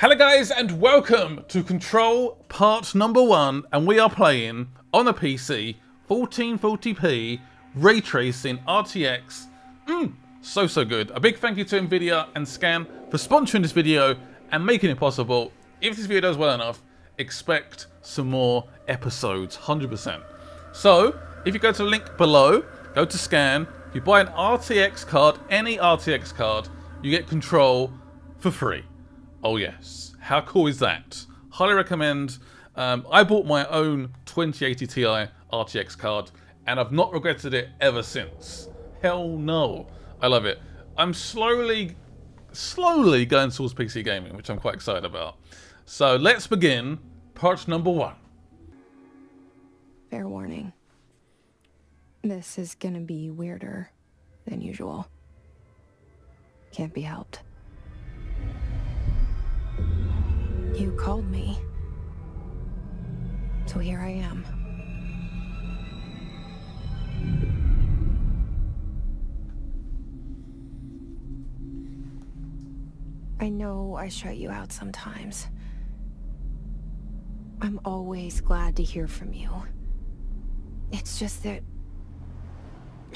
Hello guys and welcome to Control part number one and we are playing on a PC 1440p ray tracing RTX. Mm, so so good. A big thank you to Nvidia and Scan for sponsoring this video and making it possible. If this video does well enough, expect some more episodes, 100%. So, if you go to the link below, go to Scan, you buy an RTX card, any RTX card, you get Control for free. Oh yes, how cool is that? Highly recommend. Um, I bought my own 2080 Ti RTX card and I've not regretted it ever since. Hell no. I love it. I'm slowly, slowly going towards PC gaming, which I'm quite excited about. So let's begin part number one. Fair warning. This is gonna be weirder than usual. Can't be helped. You called me. So here I am. I know I shut you out sometimes. I'm always glad to hear from you. It's just that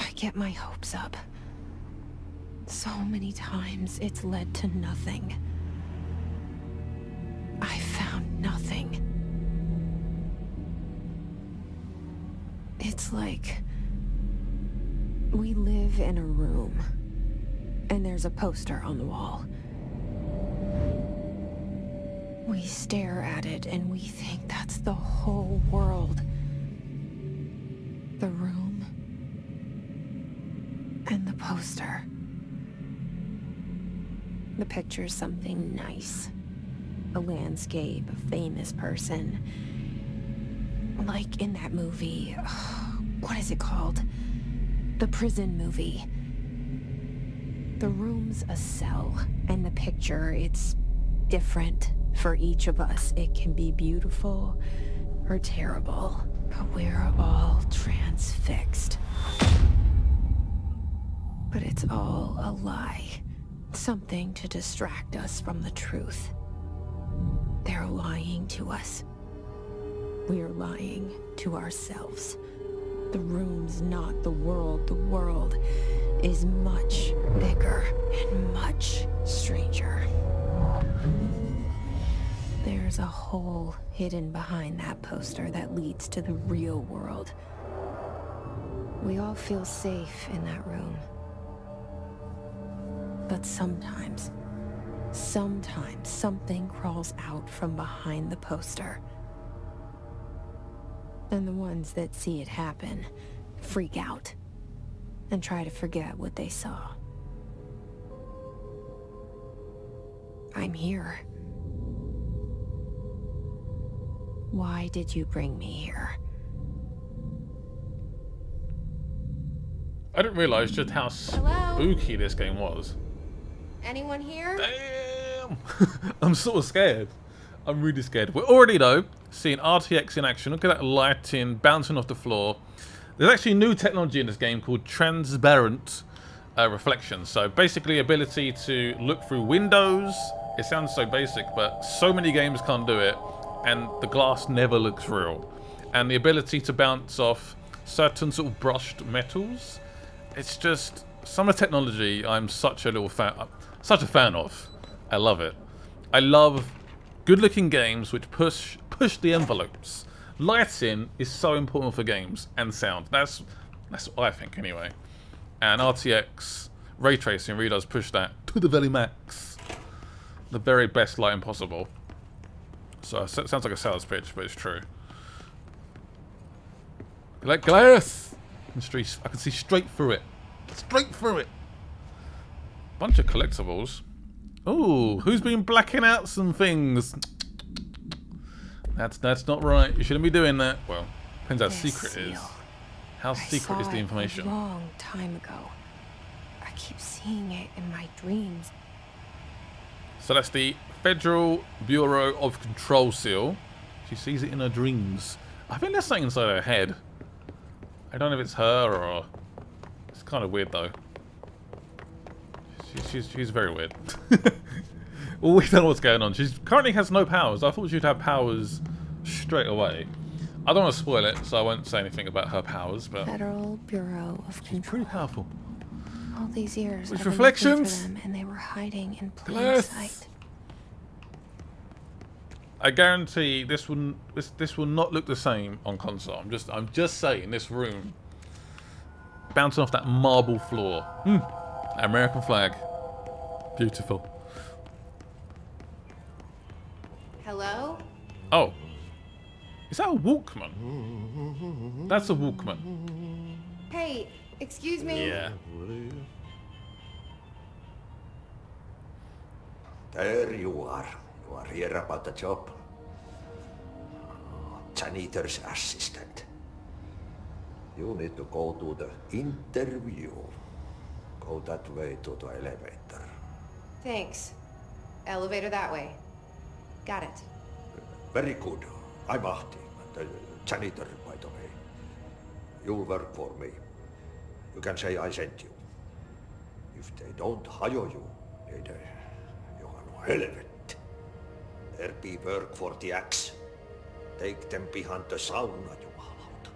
I get my hopes up. So many times it's led to nothing. Like we live in a room and there's a poster on the wall. We stare at it and we think that's the whole world. The room and the poster. The picture's something nice. A landscape, a famous person. Like in that movie. What is it called? The prison movie. The room's a cell, and the picture, it's different for each of us. It can be beautiful or terrible, but we're all transfixed. But it's all a lie. Something to distract us from the truth. They're lying to us. We're lying to ourselves. The room's not the world. The world is much bigger and much stranger. There's a hole hidden behind that poster that leads to the real world. We all feel safe in that room. But sometimes, sometimes something crawls out from behind the poster. And the ones that see it happen freak out and try to forget what they saw. I'm here. Why did you bring me here? I didn't realize just how Hello? spooky this game was. Anyone here? Damn! I'm sort of scared. I'm really scared. We're already, though, seeing RTX in action. Look at that lighting bouncing off the floor. There's actually new technology in this game called transparent uh, reflection. So basically ability to look through windows. It sounds so basic, but so many games can't do it. And the glass never looks real. And the ability to bounce off certain sort of brushed metals. It's just some of the technology I'm such a little fan, such a fan of. I love it. I love good-looking games which push push the envelopes. Lighting is so important for games and sound. That's that's what I think anyway. And RTX ray tracing really does push that to the very max. The very best lighting possible. So it sounds like a sales pitch, but it's true. Like. Mysteries. I can see straight through it. Straight through it. Bunch of collectibles. Ooh, who's been blacking out some things? That's that's not right. You shouldn't be doing that. Well, depends how secret is. How I secret is the it information? A long time ago. I keep seeing it in my dreams. So that's the Federal Bureau of Control seal. She sees it in her dreams. I think there's something inside her head. I don't know if it's her or... It's kind of weird though. She, she's, she's very weird. well, we don't know what's going on. She currently has no powers. I thought she'd have powers straight away. I don't want to spoil it, so I won't say anything about her powers, but... Federal Bureau of She's Control. pretty powerful. All these years, Which I've been looking reflections? for them, and they were hiding in plain Glass. sight. I guarantee this will this this will not look the same on console. I'm just I'm just saying this room bouncing off that marble floor. Hmm. American flag. Beautiful. Hello? Oh. Is that a Walkman? That's a Walkman. Hey, excuse me. Yeah. There you are. You are here about the job. Janitor's assistant. You need to go to the interview. Go that way to the elevator. Thanks. Elevator that way. Got it. Very good. I'm Ahti, the uh, janitor, by the way. You'll work for me. You can say I sent you. If they don't hire you, niin they, Johan it. There be work for the axe. Take them behind the sauna, you jumalauta.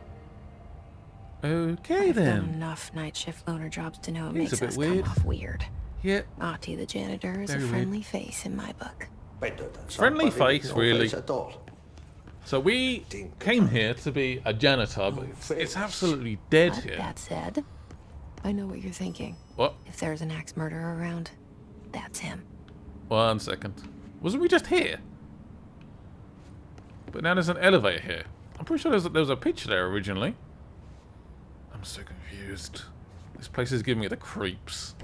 Okay I've done then. enough night shift loner jobs to know it He's makes us weird. come off weird. Yeah. Ahti the janitor is Very a weird. friendly face in my book. Better than Friendly face, really. face at all. So we came here to be a janitor, but oh, it's, it's absolutely dead But here. that said, I know what you're thinking. What? If there's an axe murderer around, that's him. One second. Wasn't we just here? But now there's an elevator here. I'm pretty sure there was a, there was a picture there originally. I'm so confused. This place is giving me the creeps.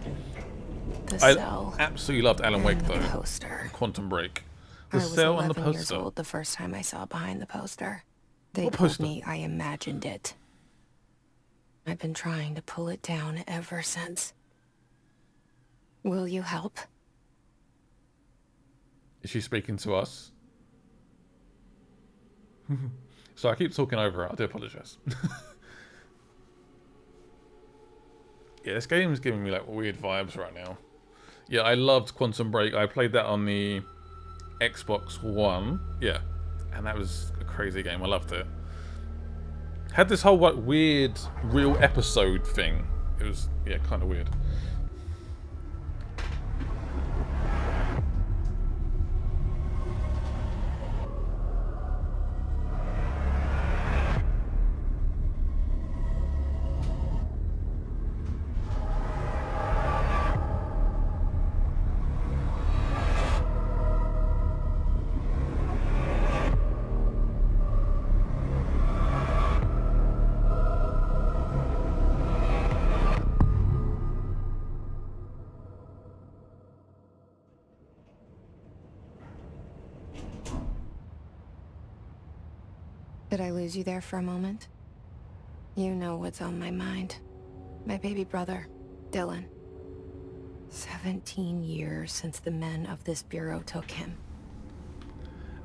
The I cell. absolutely loved Alan Wake and the though. poster. Quantum Break. I The was cell and the 11 years old the first time I saw behind the poster. They What told poster? me I imagined it. I've been trying to pull it down ever since. Will you help? Is she speaking to us? so I keep talking over her. I do apologize. yeah, this game is giving me like weird vibes right now. Yeah, I loved Quantum Break. I played that on the Xbox One. Yeah, and that was a crazy game. I loved it. Had this whole like weird real episode thing. It was yeah, kind of weird. Did I lose you there for a moment? You know what's on my mind. My baby brother, Dylan. 17 years since the men of this bureau took him.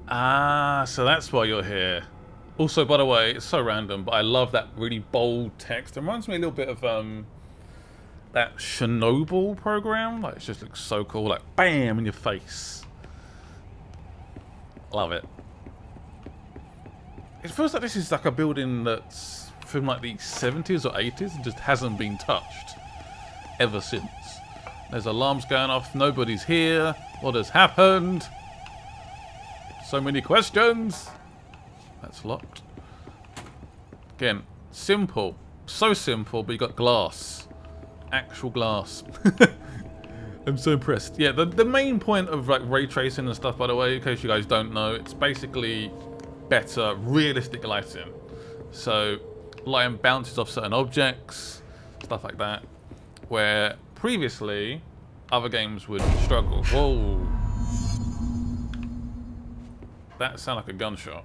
Ah, so that's why you're here. Also, by the way, it's so random, but I love that really bold text. It reminds me a little bit of um that Chernobyl program. Like, it just looks so cool. Like, bam in your face. Love it. It feels like this is like a building that's from like the 70s or 80s and just hasn't been touched ever since. There's alarms going off. Nobody's here. What has happened? So many questions. That's locked. Again, simple. So simple, but you got glass. Actual glass. I'm so impressed. Yeah, the, the main point of like ray tracing and stuff, by the way, in case you guys don't know, it's basically better realistic lighting. So light bounces off certain objects, stuff like that. Where previously other games would struggle. Whoa. That sounded like a gunshot.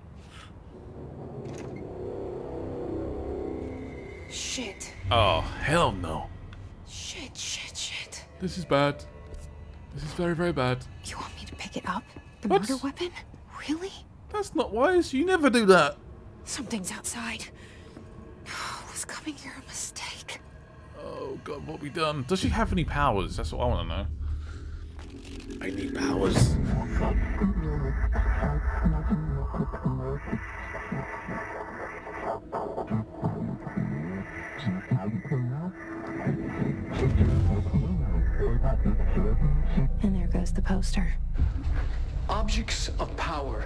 Shit. Oh, hell no. Shit, shit, shit. This is bad. This is very, very bad. You want me to pick it up? The What? murder weapon? Really? That's not wise. You never do that. Something's outside. Oh, was coming here a mistake? Oh god, what have we done? Does she have any powers? That's what I want to know. I need powers. And there goes the poster. Objects of power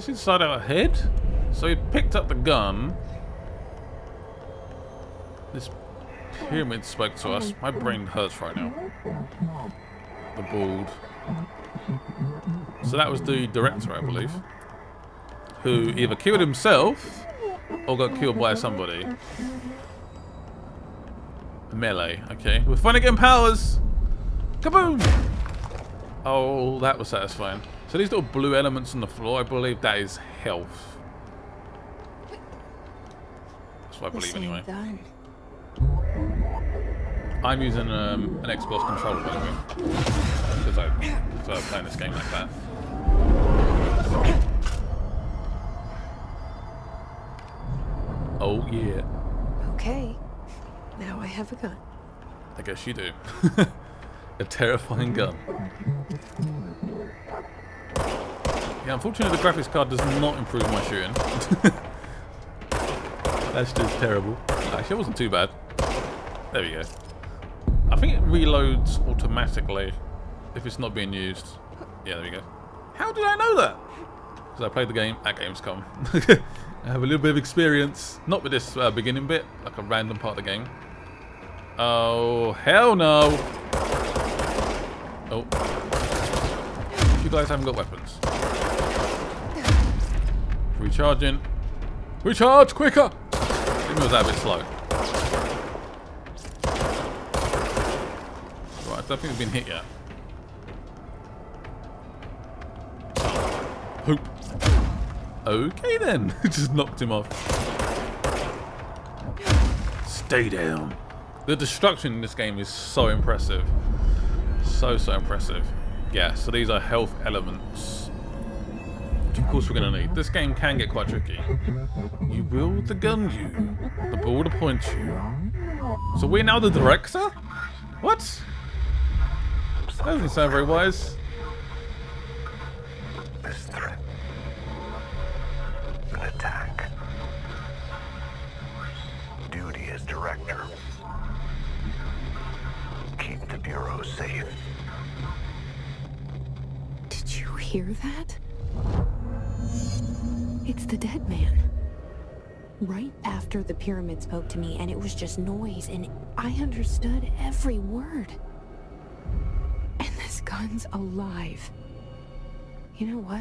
This inside our head? So he picked up the gun. This pyramid spoke to us. My brain hurts right now. The bald. So that was the director, I believe. Who either killed himself or got killed by somebody. Melee, okay. Finally getting powers! Kaboom! Oh, that was satisfying. So these little blue elements on the floor, I believe that is health. That's what I believe anyway. I'm using um, an Xbox controller by the way. Because I prefer playing this game like that. Oh yeah. Okay. Now I have a gun. I guess you do. a terrifying gun. Yeah, unfortunately the graphics card does not improve my shooting. That's just terrible. Actually, it wasn't too bad. There we go. I think it reloads automatically if it's not being used. Yeah, there we go. How did I know that? Because I played the game at Gamescom. I have a little bit of experience. Not with this uh, beginning bit, like a random part of the game. Oh, hell no! Oh. You guys haven't got weapons. Recharging. Recharge, quicker! It was that a bit slow. Right, I don't think it's been hit yet. Hoop. Okay then. Just knocked him off. Stay down. The destruction in this game is so impressive. So, so impressive. Yeah, so these are health elements. Which of course we're going to need. This game can get quite tricky. You will the gun you. The ball to point you. So we're now the director? What? That doesn't sound very wise. This threat. An attack. Duty as director. Keep the Bureau safe. Did you hear that? Dead man. Right after the pyramid spoke to me, and it was just noise, and I understood every word. And this gun's alive. You know what?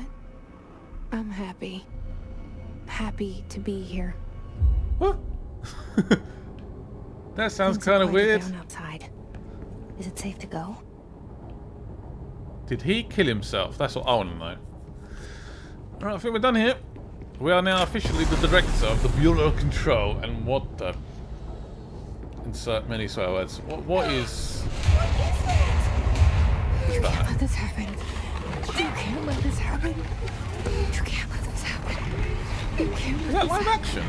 I'm happy. Happy to be here. What? that sounds kind of weird. Down outside. Is it safe to go? Did he kill himself? That's what I want to know. Alright, I think we're done here. We are now officially the director of the Bureau of Control, and what the... Insert many swear words. What, what is... You can't let this happen. You can't let this happen. You can't let this happen. You can't Is that live happen. action?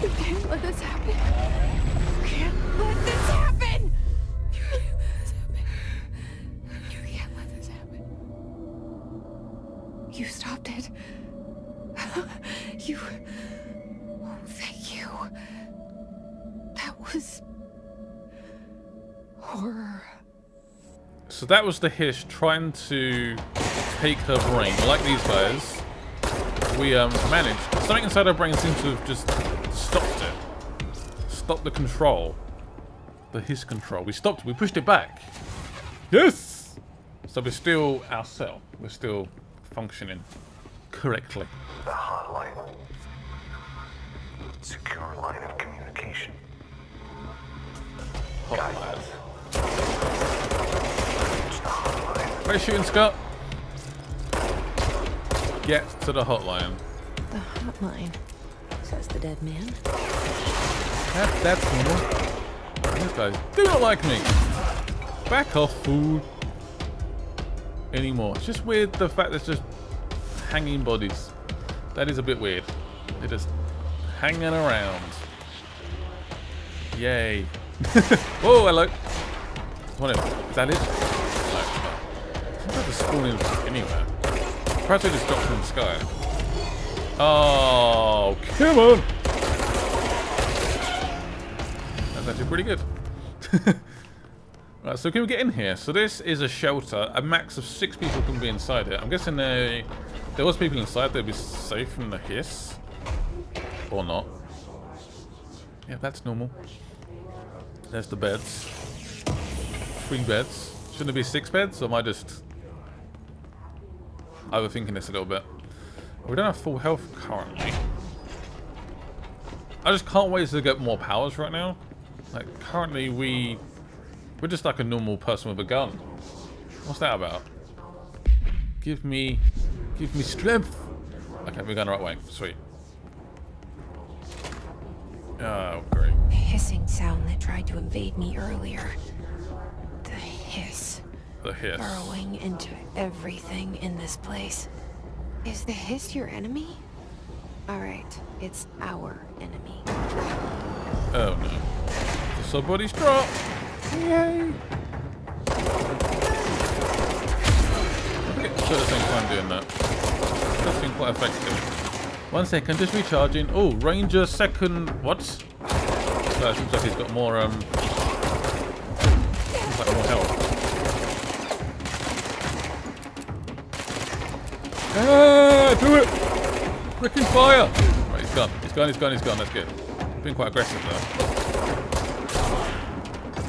You can't let this happen. You can't let this happen. That was horror. So that was the Hiss trying to take her brain. Like these guys, we um, managed. Something inside her brain seems to have just stopped it. Stopped the control. The Hiss control. We stopped it. We pushed it back. Yes! So we're still ourselves. We're still functioning. correctly. The hotline. Secure line of communication. Hotline. Reach the hotline. Where are you shooting, Scott? Get to the hotline. The hotline, says the dead man. That, that's normal. These guys do not like me. Back off, food. Anymore. It's just weird the fact there's just hanging bodies. That is a bit weird. They're just hanging around. Yay. Whoa, hello. Is, is that it? No, it's like they're spawning anywhere. Perhaps they just dropped from the sky. Oh, come on! That's actually pretty good. right, so can we get in here? So this is a shelter. A max of six people can be inside it. I'm guessing they, there was people inside. They'd be safe from the hiss. Or not. Yeah, that's normal. There's the beds. Three beds. Shouldn't it be six beds? Or am I just overthinking this a little bit? We don't have full health currently. I just can't wait to get more powers right now. Like, currently we... We're just like a normal person with a gun. What's that about? Give me... Give me strength! Okay, we're going the right way. Sweet. Oh, great. The hissing sound that tried to invade me earlier. The hiss. The hiss. burrowing into everything in this place. Is the hiss your enemy? Alright, it's our enemy. Oh no. Somebody's drop! Yay! I get shot at the same doing that. That's been quite effective. One second, just recharging. Oh, Ranger second. What? So it seems like he's got more, um. Seems like more health. Ah, do it! Freaking fire! Right, he's gone. He's gone, he's gone, he's gone. That's good. Been quite aggressive though.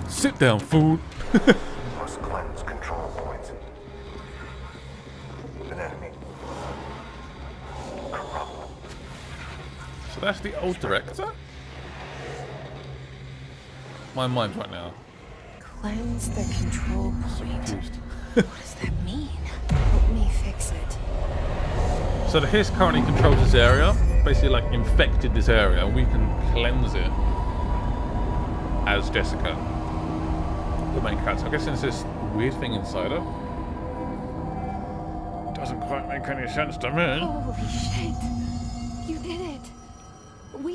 Sit down, food. Must cleanse control points. An enemy. Corrupt. So that's the old director? My mind right now. Cleanse the control point. Confused. What does that mean? Help me fix it. So the hiss currently controls this area, basically like infected this area, and we can cleanse it as Jessica, the main character. I guess there's this weird thing inside her. Doesn't quite make any sense to me. Holy shit!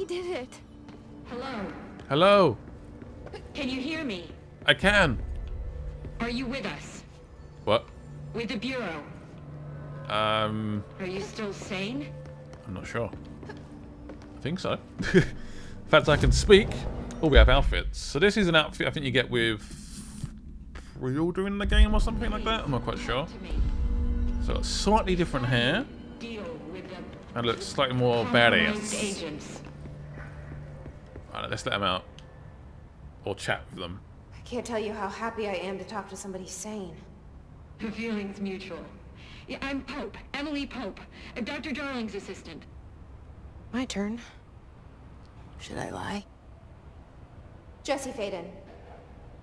You did it! We did it! Hello. Hello, Can you hear me? I can. Are you with us? What? With the Bureau? Um, Are you still sane? I'm not sure. I think so. In fact, I can speak. Oh, we have outfits. So this is an outfit I think you get with pre-ordering the game or something like that. I'm not quite sure. So it's slightly different hair Deal with and looks slightly more compromised badass. Agents. Alright, let's let them out. Or chat with them. I can't tell you how happy I am to talk to somebody sane. The feeling's mutual. Yeah, I'm Pope, Emily Pope, Dr. Darling's assistant. My turn. Should I lie? Jesse Faden.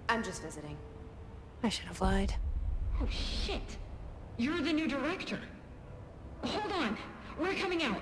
I'm just visiting. I should have lied. Oh shit! You're the new director. Hold on, we're coming out.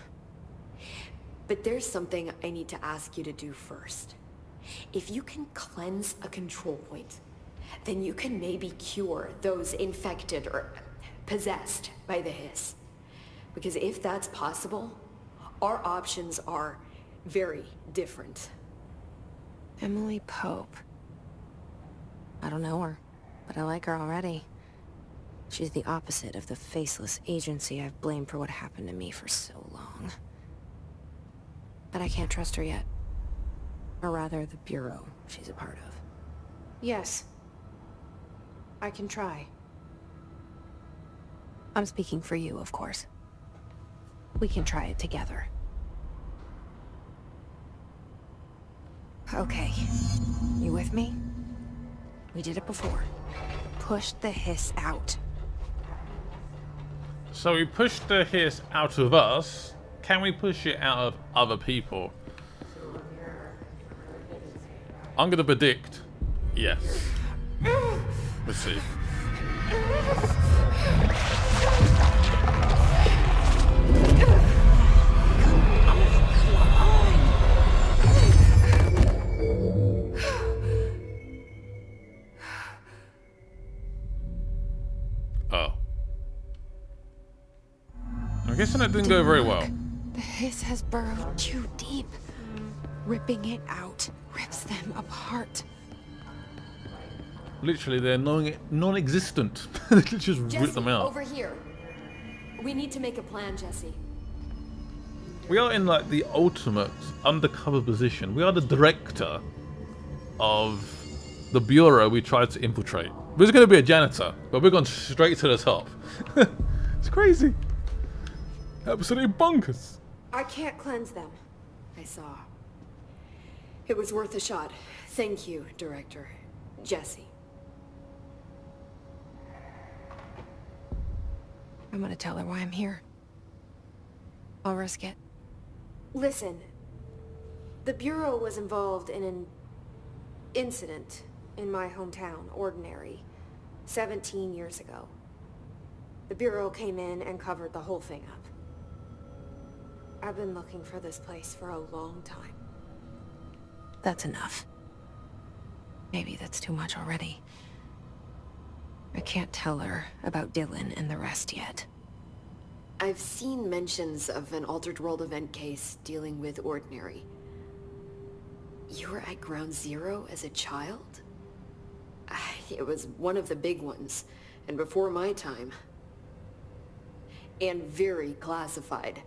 But there's something I need to ask you to do first. If you can cleanse a control point, then you can maybe cure those infected or possessed by the hiss. Because if that's possible, our options are very different. Emily Pope. I don't know her, but I like her already. She's the opposite of the faceless agency I've blamed for what happened to me for so long. But I can't trust her yet. Or rather, the Bureau she's a part of. Yes. I can try. I'm speaking for you, of course. We can try it together. Okay. You with me? We did it before. Push the hiss out. So we pushed the hiss out of us. Can we push it out of other people? I'm going to predict yes. Let's see. Oh. I'm guessing that didn't go very well. The hiss has burrowed too deep. Ripping it out rips them apart. Literally, they're non- non-existent. they just rip them out. over here. We need to make a plan, Jesse. We are in like the ultimate undercover position. We are the director of the bureau we tried to infiltrate. We're going to be a janitor, but we're going straight to the top. it's crazy. Absolutely bonkers. I can't cleanse them. I saw. It was worth a shot. Thank you, Director. Jesse. I'm gonna tell her why I'm here. I'll risk it. Listen, the Bureau was involved in an incident in my hometown, Ordinary, 17 years ago. The Bureau came in and covered the whole thing up. I've been looking for this place for a long time. That's enough. Maybe that's too much already. I can't tell her about Dylan and the rest yet. I've seen mentions of an Altered World event case dealing with Ordinary. You were at Ground Zero as a child? Ah, It was one of the big ones, and before my time. And very classified.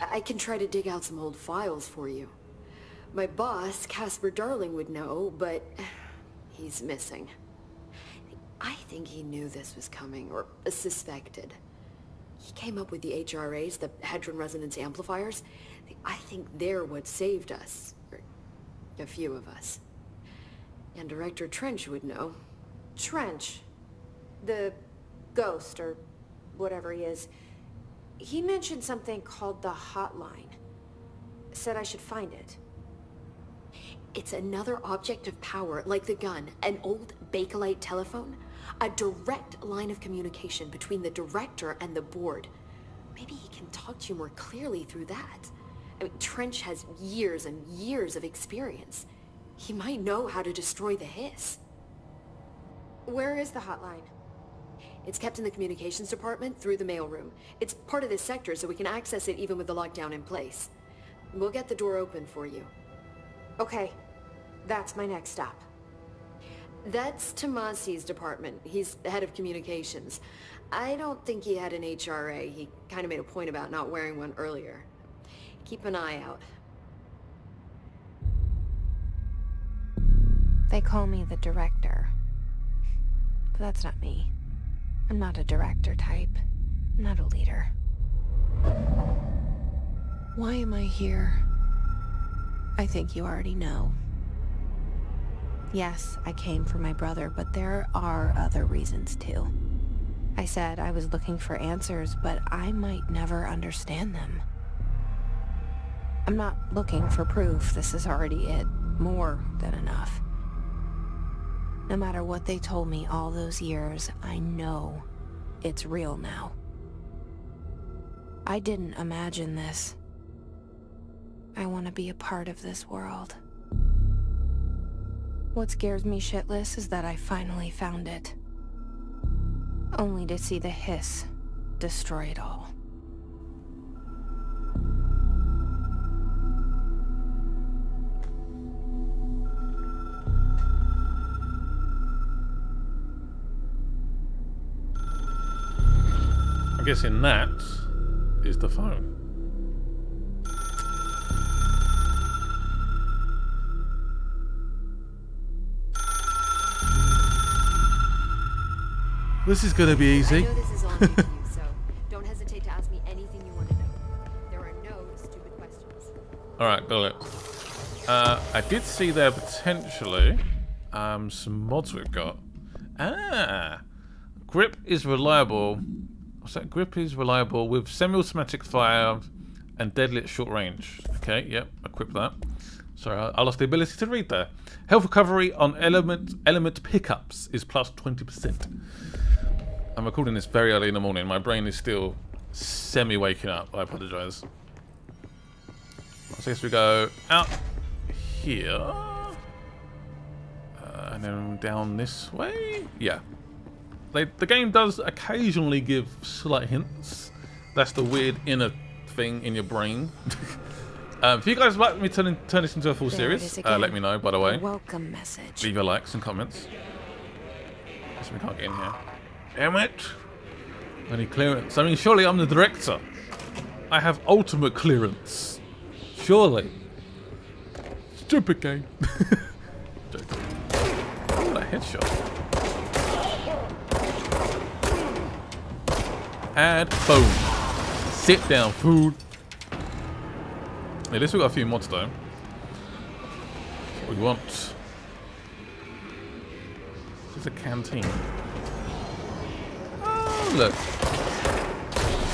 I can try to dig out some old files for you. My boss, Casper Darling, would know, but he's missing. I think he knew this was coming, or suspected. He came up with the HRAs, the Hedron Resonance Amplifiers. I think they're what saved us. A few of us. And Director Trench would know. Trench, the ghost, or whatever he is, he mentioned something called the Hotline. Said I should find it. It's another object of power, like the gun, an old Bakelite telephone. A direct line of communication between the director and the board. Maybe he can talk to you more clearly through that. I mean, Trench has years and years of experience. He might know how to destroy the Hiss. Where is the hotline? It's kept in the communications department through the mailroom. It's part of this sector, so we can access it even with the lockdown in place. We'll get the door open for you. Okay, that's my next stop. That's Tomasi's department. He's the head of communications. I don't think he had an HRA. He kind of made a point about not wearing one earlier. Keep an eye out. They call me the director. But that's not me. I'm not a director type. Not a leader. Why am I here? I think you already know. Yes, I came for my brother, but there are other reasons too. I said I was looking for answers, but I might never understand them. I'm not looking for proof. This is already it. More than enough. No matter what they told me all those years, I know it's real now. I didn't imagine this. I want to be a part of this world. What scares me shitless is that I finally found it. Only to see the hiss destroy it all. I'm guessing that is the phone. This is gonna be easy. know this is all new to you, so don't hesitate to ask me anything you want to know. There are no stupid questions. Alright, got it. Uh, I did see there potentially um, some mods we've got. Ah! Grip is reliable. What's that? Grip is reliable with semi-automatic fire and deadly at short range. Okay, yep, equip that. Sorry, I lost the ability to read there. Health recovery on element element pickups is plus 20%. I'm recording this very early in the morning. My brain is still semi-waking up. I apologise. So I guess we go out here. Uh, and then down this way? Yeah. They, the game does occasionally give slight hints. That's the weird inner thing in your brain. um, if you guys would like me to turn, turn this into a full There series, uh, let me know, by the way. welcome message. Leave your likes and comments. Guess we can't get in here. Damn it! I need clearance. I mean, surely I'm the director. I have ultimate clearance. Surely. Stupid game. Joking. Oh, that headshot. Add boom. Sit down, food. At least we got a few mods though. What we want. This is a canteen. Oh, look.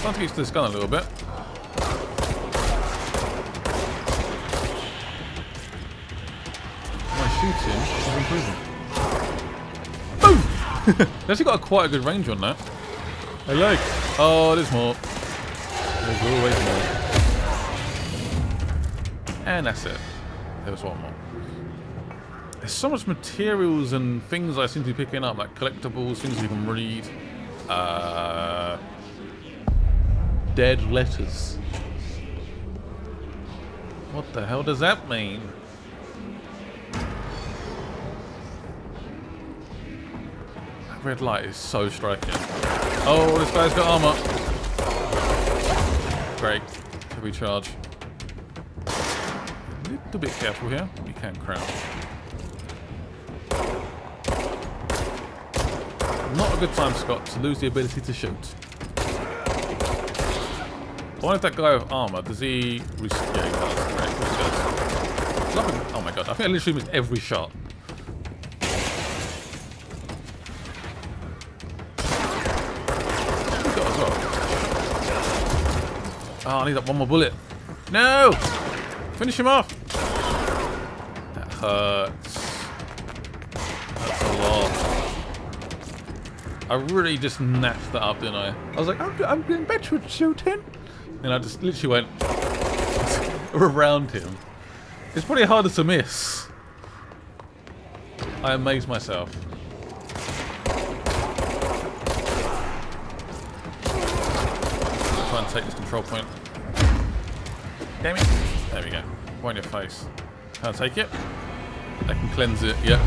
Starting to get to this gun a little bit. My shooting is improving. Boom! they actually got a quite a good range on that. I like. Oh, there's more. There's always more. And that's it. There was one more. There's so much materials and things I seem to be picking up, like collectibles, things you can read. Uh, dead letters. What the hell does that mean? That red light is so striking. Oh, this guy's got armor. Great. Can we charge? A little bit careful here. We can crouch. Not a good time, Scott, to lose the ability to shoot. I wonder if that guy with armor, does he... Yeah, he does. Oh my god, I think I literally missed every shot. Oh, I need that one more bullet. No! Finish him off! That hurts. That's a lot. I really just naffed that up, didn't I? I was like, I'm, I'm getting better at shooting. And I just literally went, around him. It's probably harder to miss. I amaze myself. Try and take this control point. Damn it. There we go. In your face. Can I take it? I can cleanse it. Yep.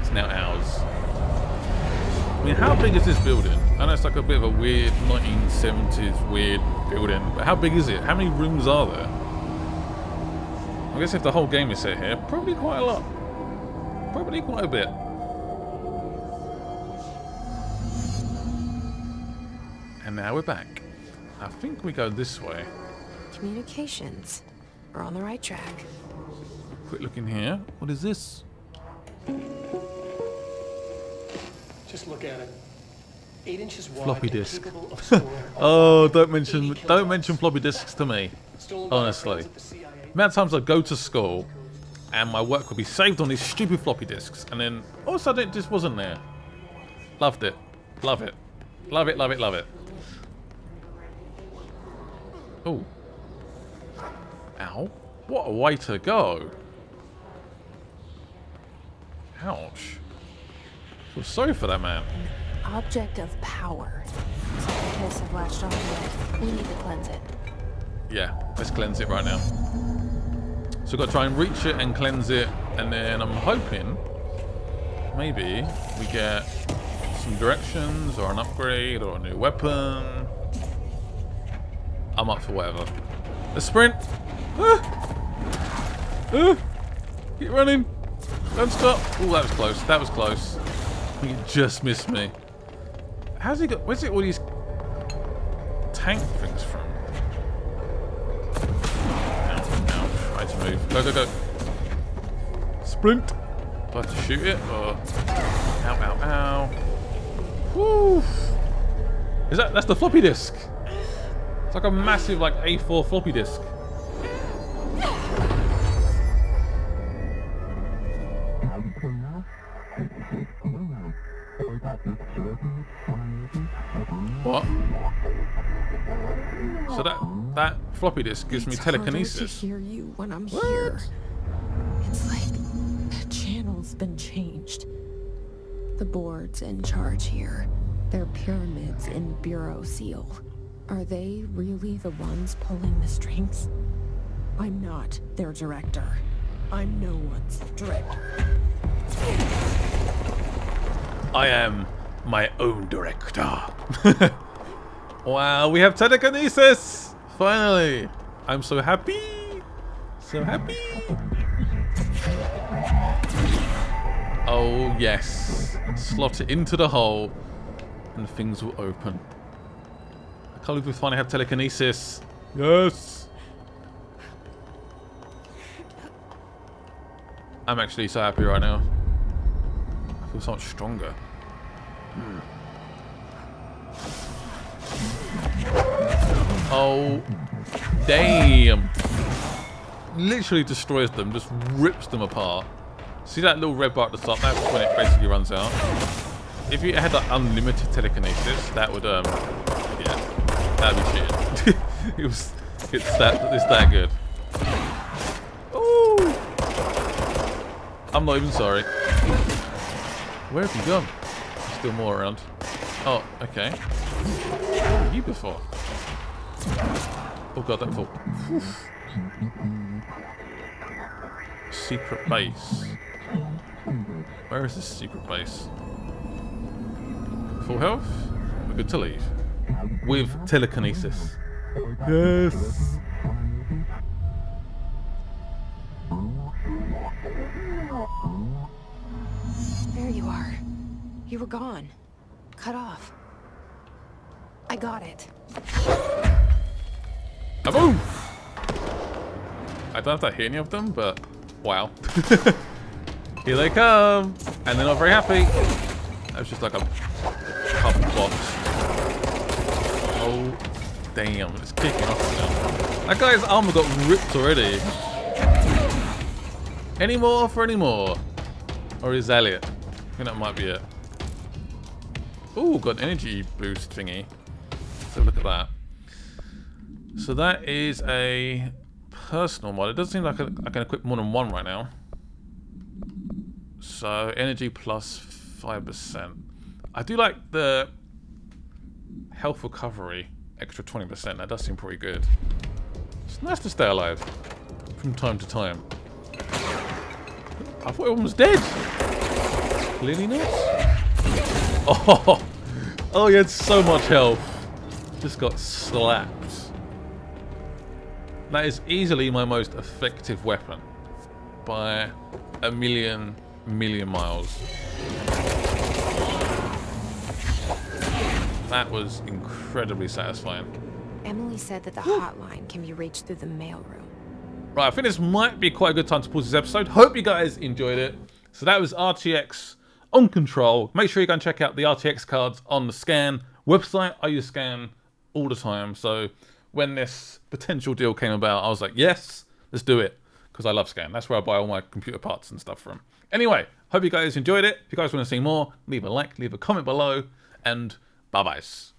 It's now ours. I mean, how big is this building? I know it's like a bit of a weird 1970s weird building, but how big is it? How many rooms are there? I guess if the whole game is set here, probably quite a lot. Probably quite a bit. And now we're back. I think we go this way. Communications. We're on the right track. Quick look in here. What is this? Just look at it. Eight inches wide Floppy disk. capable of storing Oh, don't mention don't mention floppy disks to me. Honestly. friends at. The amount of times I go to school and my work would be saved on these stupid floppy disks, and then all of a sudden it just wasn't there. Loved it. Love it. Love it, love it, love it. Oh. Ow. What a way to go. Ouch. Feel sorry for that man. Object of power. Scientists have latched onto it. We need to cleanse it. Yeah, let's cleanse it right now. So we've got to try and reach it and cleanse it, and then I'm hoping maybe we get some directions or an upgrade or a new weapon. I'm up for whatever. A sprint! Ah! Ah! Keep running! Don't stop! Oh, that was close. That was close. He just missed me. How's he got... Where's it all these tank things from? Try to move. Go, go, go. Sprint. Do I have to shoot it or... Ow, ow, ow. Woo. Is that... That's the floppy disk. It's like a massive, like, A4 floppy disk. What? So that that floppy disk gives me It's harder telekinesis. to hear you when I'm What? here. It's like the channel's been changed. The board's in charge here. They're pyramids in Bureau Seal. Are they really the ones pulling the strings? I'm not their director. I'm no one's director. I am my own director. wow, we have telekinesis! Finally! I'm so happy! So happy! Oh, yes. Slot it into the hole and things will open. Can't believe we finally have telekinesis. Yes! I'm actually so happy right now. I feel so much stronger. Oh, damn. Literally destroys them, just rips them apart. See that little red bar at the top? That's when it basically runs out. If you had like unlimited telekinesis, that would, um, that'd be shit. it was, it's that, it's that good. Ooh. I'm not even sorry. Where have you gone? There's still more around. Oh, okay. Where were you before? Oh god, that fall. Secret base. Where is this secret base? Full health? We're good to leave. With telekinesis. Yes! There you are. You were gone. Cut off. I got it. Kaboom! I don't have to hit any of them, but wow. Here they come! And they're not very happy. That was just like a cup box. Oh, damn. It's kicking off now. That guy's armor got ripped already. Any more for any more? Or is Elliot? I think that might be it. Ooh, got an energy boost thingy. So look at that. So that is a personal mod. It doesn't seem like I can equip more than one right now. So energy plus plus five percent. I do like the health recovery extra twenty percent. That does seem pretty good. It's nice to stay alive from time to time. I thought everyone was dead. Clearly not. Oh, oh, he had so much health. Just got slapped. That is easily my most effective weapon by a million, million miles. That was incredibly satisfying. Emily said that the hotline can be reached through the mailroom. Right, I think this might be quite a good time to pause this episode. Hope you guys enjoyed it. So that was RTX on control. Make sure you go and check out the RTX cards on the Scan website. I use Scan all the time. So when this potential deal came about, I was like, yes, let's do it. Because I love Scan. That's where I buy all my computer parts and stuff from. Anyway, hope you guys enjoyed it. If you guys want to see more, leave a like, leave a comment below, and bye-byes.